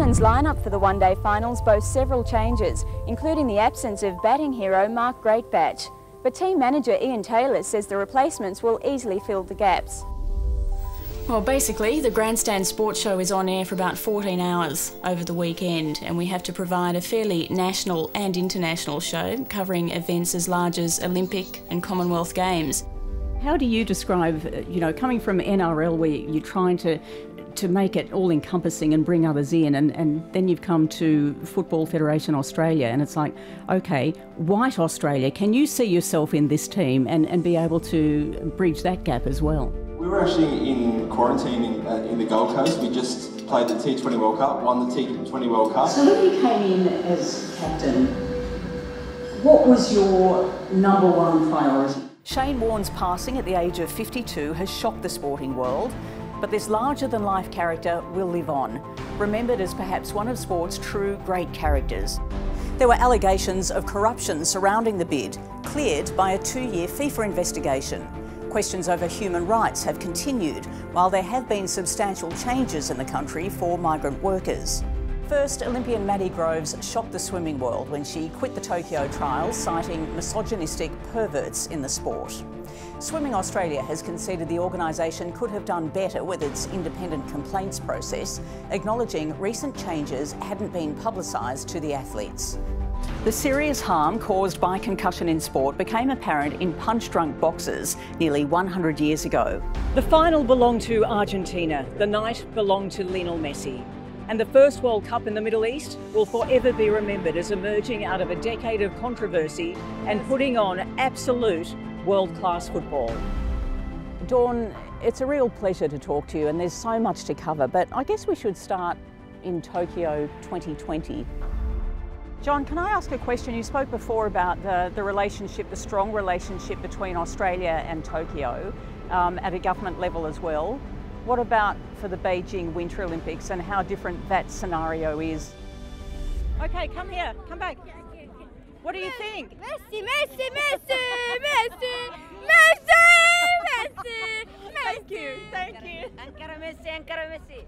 England's lineup for the one-day finals boasts several changes, including the absence of batting hero Mark Greatbatch. But team manager Ian Taylor says the replacements will easily fill the gaps. Well, basically, the Grandstand Sports Show is on air for about 14 hours over the weekend, and we have to provide a fairly national and international show covering events as large as Olympic and Commonwealth Games. How do you describe, uh, you know, coming from NRL where you're trying to to make it all encompassing and bring others in, and, and then you've come to Football Federation Australia, and it's like, okay, white Australia, can you see yourself in this team and, and be able to bridge that gap as well? We were actually in quarantine in, uh, in the Gold Coast. We just played the T20 World Cup, won the T20 World Cup. So when you came in as captain, what was your number one priority? Shane Warne's passing at the age of 52 has shocked the sporting world, but this larger than life character will live on, remembered as perhaps one of sport's true great characters. There were allegations of corruption surrounding the bid, cleared by a two year FIFA investigation. Questions over human rights have continued, while there have been substantial changes in the country for migrant workers. First, Olympian Maddie Groves shocked the swimming world when she quit the Tokyo trials, citing misogynistic perverts in the sport. Swimming Australia has conceded the organisation could have done better with its independent complaints process, acknowledging recent changes hadn't been publicised to the athletes. The serious harm caused by concussion in sport became apparent in punch drunk boxers nearly 100 years ago. The final belonged to Argentina, the night belonged to Lionel Messi and the first World Cup in the Middle East will forever be remembered as emerging out of a decade of controversy and putting on absolute world class football. Dawn, it's a real pleasure to talk to you, and there's so much to cover, but I guess we should start in Tokyo 2020. John, can I ask a question? You spoke before about the, the relationship, the strong relationship between Australia and Tokyo um, at a government level as well. What about for the Beijing Winter Olympics and how different that scenario is? Okay, come here, come back. What do you think? Messi, Messi, Messi, Messi, Messi, Messi, Messi. Thank you, thank you. Ankara Messi, Ankara Messi.